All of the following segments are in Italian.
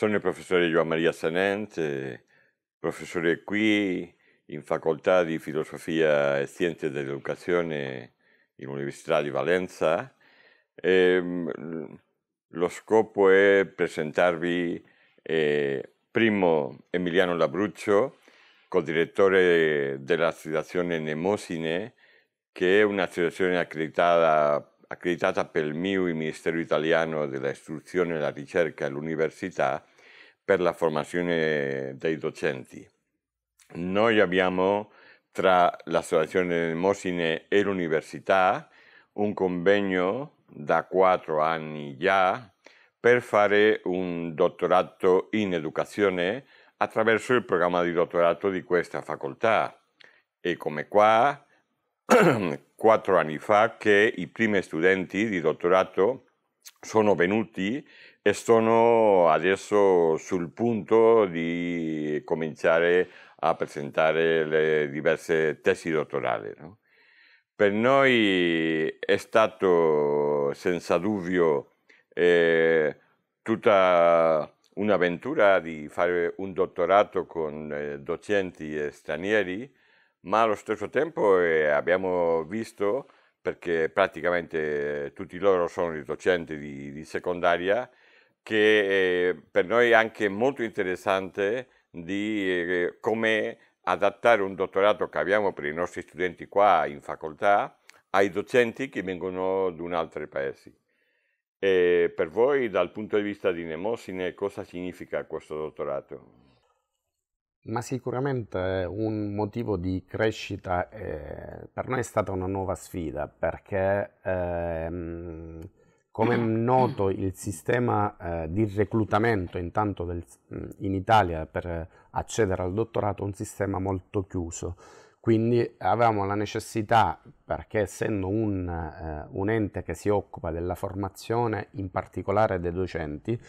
Sono il professore Giovan Maria Sanent, professore qui in Facoltà di Filosofia e Scienze dell'Educazione all'Università di Valenza. E, ehm, lo scopo è presentarvi eh, primo Emiliano Labruccio, co-direttore dell'associazione Nemosine, che è un'associazione accreditata accreditata per il MIU, il Ministero Italiano dell'Istruzione, la Ricerca e l'Università, per la formazione dei docenti. Noi abbiamo tra l'Associazione Mosine e l'Università un convegno da quattro anni già per fare un dottorato in educazione attraverso il programma di dottorato di questa facoltà. E come qua quattro anni fa che i primi studenti di dottorato sono venuti e sono adesso sul punto di cominciare a presentare le diverse tesi dottorali. No? Per noi è stato senza dubbio eh, tutta un'avventura di fare un dottorato con eh, docenti stranieri ma allo stesso tempo eh, abbiamo visto, perché praticamente tutti loro sono i docenti di, di secondaria, che eh, per noi è anche molto interessante di eh, come adattare un dottorato che abbiamo per i nostri studenti qua in facoltà ai docenti che vengono da un altro paese. E per voi, dal punto di vista di Nemosine, cosa significa questo dottorato? Ma sicuramente un motivo di crescita eh, per noi è stata una nuova sfida perché ehm, come è noto il sistema eh, di reclutamento intanto del, in Italia per accedere al dottorato è un sistema molto chiuso. Quindi avevamo la necessità perché essendo un, eh, un ente che si occupa della formazione in particolare dei docenti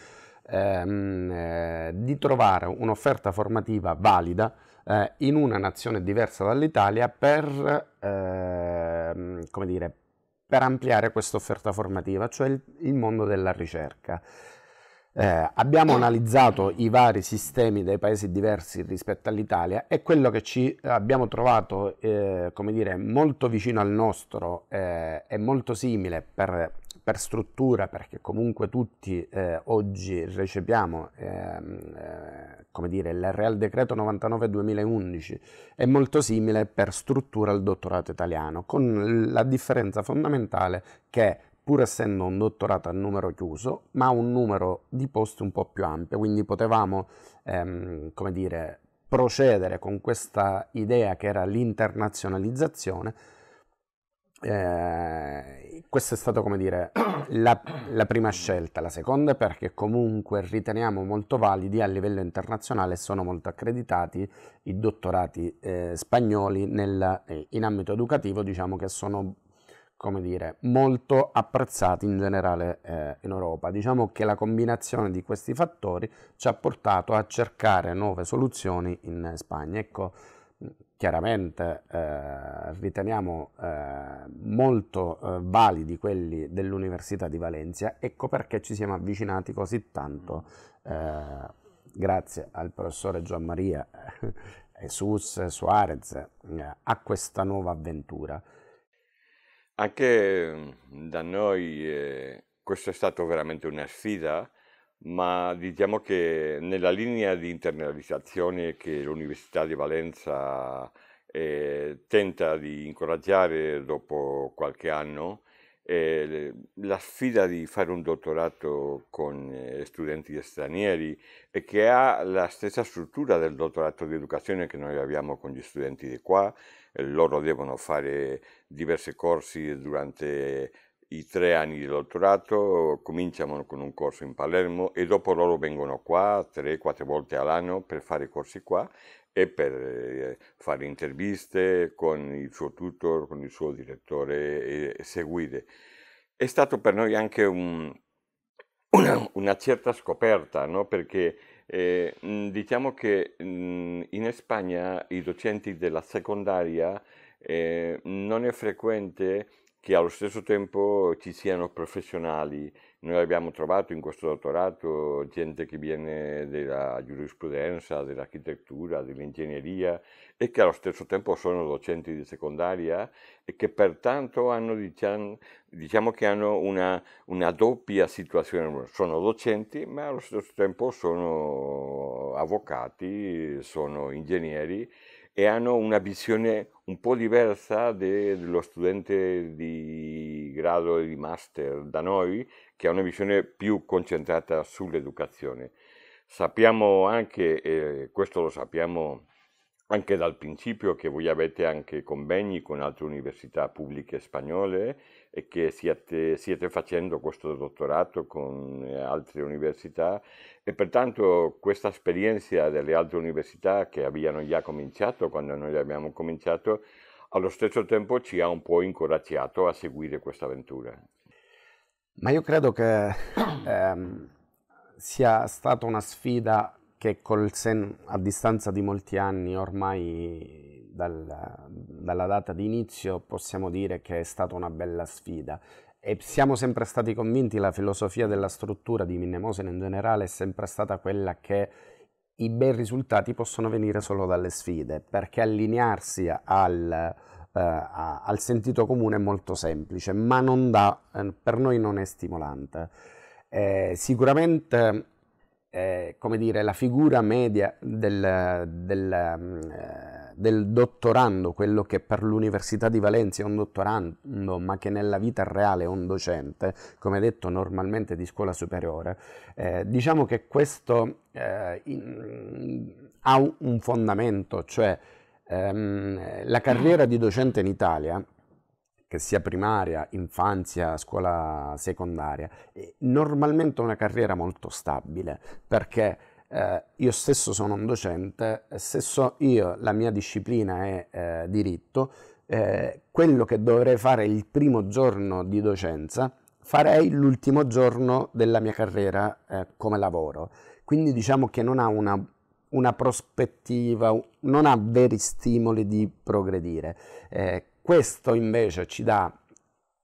ehm, eh, di trovare un'offerta formativa valida eh, in una nazione diversa dall'Italia per, eh, come dire, per ampliare questa offerta formativa, cioè il, il mondo della ricerca. Eh, abbiamo analizzato i vari sistemi dei paesi diversi rispetto all'Italia e quello che ci abbiamo trovato eh, come dire, molto vicino al nostro eh, e molto simile per per struttura, perché comunque tutti eh, oggi recepiamo ehm, eh, come dire, il Real Decreto 99-2011, è molto simile per struttura al dottorato italiano, con la differenza fondamentale che pur essendo un dottorato a numero chiuso, ma un numero di posti un po' più ampio, quindi potevamo, ehm, come dire, procedere con questa idea che era l'internazionalizzazione eh, questa è stata, come dire, la, la, prima scelta. La seconda perché comunque riteniamo molto validi a livello internazionale sono molto accreditati i dottorati eh, spagnoli nel, eh, in ambito educativo, diciamo che sono come dire, molto apprezzati in generale eh, in Europa. Diciamo che la combinazione di questi fattori ci ha portato a cercare nuove soluzioni in Spagna. Ecco, chiaramente eh, riteniamo eh, molto eh, validi quelli dell'Università di Valencia, ecco perché ci siamo avvicinati così tanto, eh, grazie al professore Gian Maria Jesus Suarez, eh, a questa nuova avventura. Anche da noi eh, questo è stato veramente una sfida, ma diciamo che nella linea di internalizzazione che l'Università di Valenza eh, tenta di incoraggiare dopo qualche anno, eh, la sfida di fare un dottorato con eh, studenti stranieri e che ha la stessa struttura del dottorato di educazione che noi abbiamo con gli studenti di qua, eh, loro devono fare diversi corsi durante i tre anni di dottorato cominciano con un corso in Palermo e dopo loro vengono qua tre, quattro volte all'anno per fare corsi qua e per eh, fare interviste con il suo tutor, con il suo direttore e seguire. È stato per noi anche un, una, una, certa scoperta, no? perché eh, diciamo che in Spagna i docenti della secondaria eh, non è frequente che allo stesso tempo ci siano professionali. Noi abbiamo trovato in questo dottorato gente che viene dalla giurisprudenza, dell'architettura, dell'ingegneria e che allo stesso tempo sono docenti di secondaria e che pertanto hanno, diciamo, diciamo che hanno una, una doppia situazione. Sono docenti ma allo stesso tempo sono avvocati, sono ingegneri e hanno una visione un po' diversa dello studente di grado e di master da noi, che ha una visione più concentrata sull'educazione. Sappiamo anche, e questo lo sappiamo anche dal principio, che voi avete anche convegni con altre università pubbliche spagnole e che siete, siete facendo questo dottorato con eh, altre università e pertanto questa esperienza delle altre università che abbiano già cominciato quando noi abbiamo cominciato, allo stesso tempo ci ha un po' incoraggiato a seguire questa avventura. Ma io credo che ehm, sia stata una sfida che col sen, a distanza di molti anni ormai dal, dalla data di inizio possiamo dire che è stata una bella sfida e siamo sempre stati convinti, la filosofia della struttura di Minnemosene in generale è sempre stata quella che i bei risultati possono venire solo dalle sfide, perché allinearsi al, uh, al sentito comune è molto semplice, ma dà, eh, per noi non è stimolante. Eh, sicuramente eh, come dire, la figura media del, del, mm, eh, del, dottorando, quello che per l'Università di Valencia è un dottorando, ma che nella vita reale è un docente, come detto normalmente di scuola superiore, eh, diciamo che questo eh, in, ha un fondamento, cioè ehm, la carriera di docente in Italia che sia primaria, infanzia, scuola secondaria, normalmente una carriera molto stabile perché eh, io stesso sono un docente, se so io la mia disciplina è eh, diritto, eh, quello che dovrei fare il primo giorno di docenza farei l'ultimo giorno della mia carriera eh, come lavoro. Quindi diciamo che non ha una, una prospettiva, non ha veri stimoli di progredire. Eh, questo invece ci dà,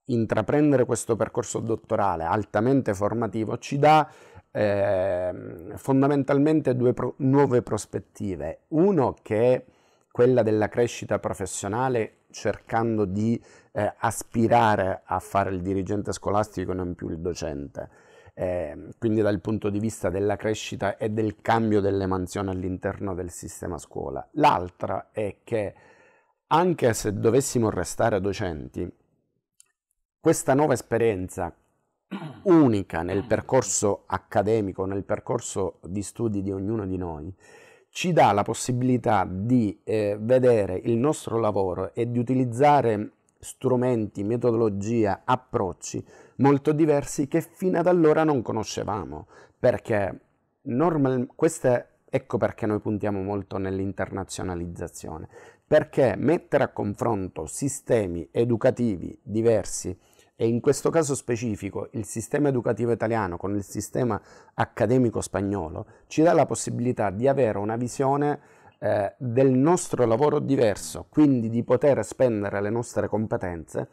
intraprendere questo percorso dottorale altamente formativo, ci dà eh, fondamentalmente due pro- nuove prospettive. Uno che è quella della crescita professionale cercando di eh, aspirare a fare il dirigente scolastico e non più il docente. Eh, quindi dal punto di vista della crescita e del cambio delle mansioni all'interno del sistema scuola. L'altra è che anche se dovessimo restare docenti, questa nuova esperienza unica nel percorso accademico, nel percorso di studi di ognuno di noi, ci dà la possibilità di eh, vedere il nostro lavoro e di utilizzare strumenti, metodologia, approcci molto diversi che fino ad allora non conoscevamo, perché normal, queste, ecco perché noi puntiamo molto nell'internazionalizzazione, perché mettere a confronto sistemi educativi diversi e in questo caso specifico il sistema educativo italiano con il sistema accademico spagnolo ci dà la possibilità di avere una visione eh, del nostro lavoro diverso, quindi di poter spendere le nostre competenze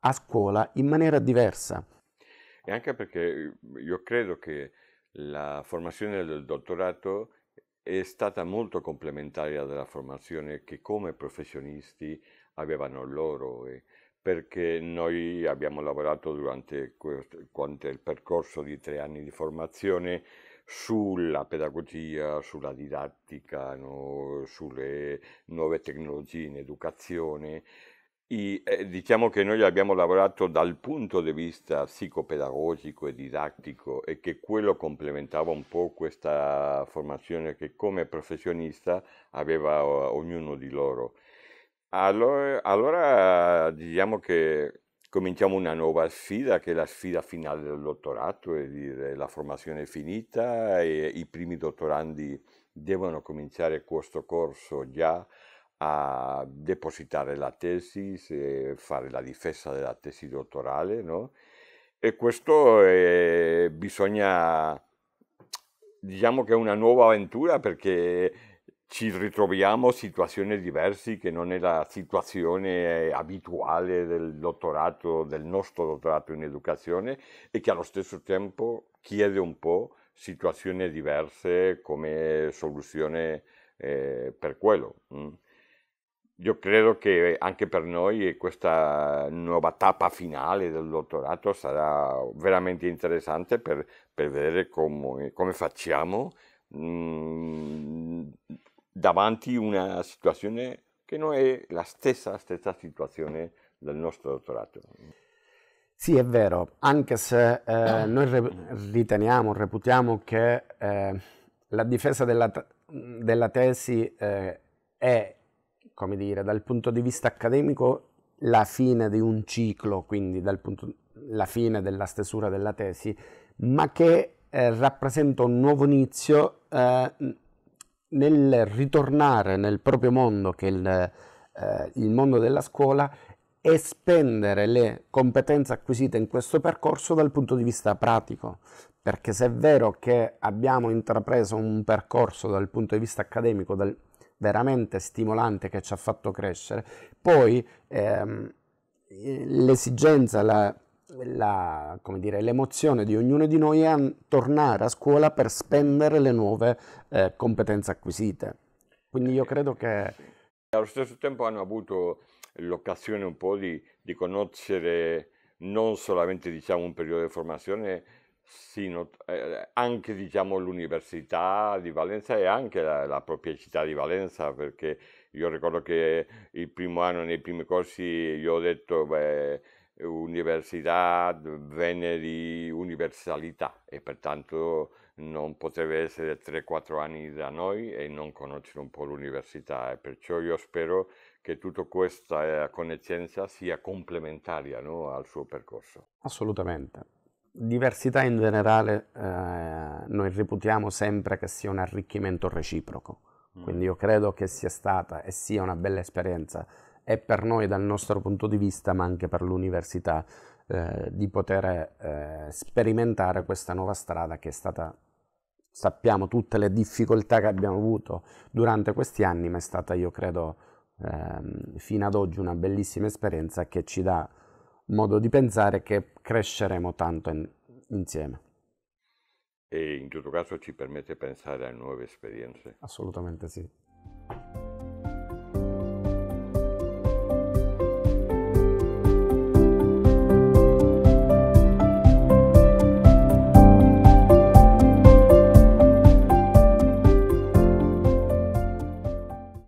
a scuola in maniera diversa. E anche perché io credo che la formazione del dottorato è stata molto complementaria della formazione che come professionisti avevano loro, perché noi abbiamo lavorato durante, durante il percorso di tre anni di formazione sulla pedagogia, sulla didattica, no? sulle nuove tecnologie in educazione i, eh, diciamo che noi abbiamo lavorato dal punto di vista psicopedagogico e didattico e che quello complementava un po' questa formazione che come professionista aveva ognuno di loro. Allora, allora diciamo che cominciamo una nuova sfida che è la sfida finale del dottorato, è dire la formazione è finita e i primi dottorandi devono cominciare questo corso già a depositare la tesi, fare la difesa della tesi dottorale, no? E questo è, bisogna, diciamo che è una nuova avventura perché ci ritroviamo situazioni diverse che non è la situazione abituale del dottorato, del nostro dottorato in educazione e che allo stesso tempo chiede un po' situazioni diverse come soluzione eh, per quello. Mm. Io credo che anche per noi questa nuova tappa finale del dottorato sarà veramente interessante per, per vedere come, come facciamo mh, davanti a una situazione che non è la stessa, stessa situazione del nostro dottorato. Sì, è vero, anche se eh, noi re- riteniamo, reputiamo che eh, la difesa della, della tesi eh, è come dire, dal punto di vista accademico la fine di un ciclo, quindi punto, la fine della stesura della tesi, ma che eh, rappresenta un nuovo inizio eh, nel ritornare nel proprio mondo, che è il, eh, il mondo della scuola, e spendere le competenze acquisite in questo percorso dal punto di vista pratico. Perché se è vero che abbiamo intrapreso un percorso dal punto di vista accademico, dal, veramente stimolante che ci ha fatto crescere. Poi ehm, l'esigenza, la, la, dire, l'emozione di ognuno di noi è tornare a scuola per spendere le nuove eh, competenze acquisite. Quindi io credo che... Allo stesso tempo hanno avuto l'occasione un po' di, di conoscere non solamente diciamo, un periodo di formazione, sì, not- eh, anche diciamo, l'Università di Valenza e anche la, la, propria città di Valenza, perché io ricordo che il primo anno, nei primi corsi, io ho detto, beh, università venne di universalità e pertanto non poteva essere 3-4 anni da noi e non conoscere un po' l'università e perciò io spero che tutta questa conoscenza sia complementaria no, al suo percorso. Assolutamente. Diversità in generale eh, noi reputiamo sempre che sia un arricchimento reciproco, mm. quindi io credo che sia stata e sia una bella esperienza e per noi dal nostro punto di vista, ma anche per l'università, eh, di poter eh, sperimentare questa nuova strada che è stata, sappiamo tutte le difficoltà che abbiamo avuto durante questi anni, ma è stata io credo ehm, fino ad oggi una bellissima esperienza che ci dà modo di pensare che cresceremo tanto in, insieme. E in tutto caso ci permette di pensare a nuove esperienze. Assolutamente sì.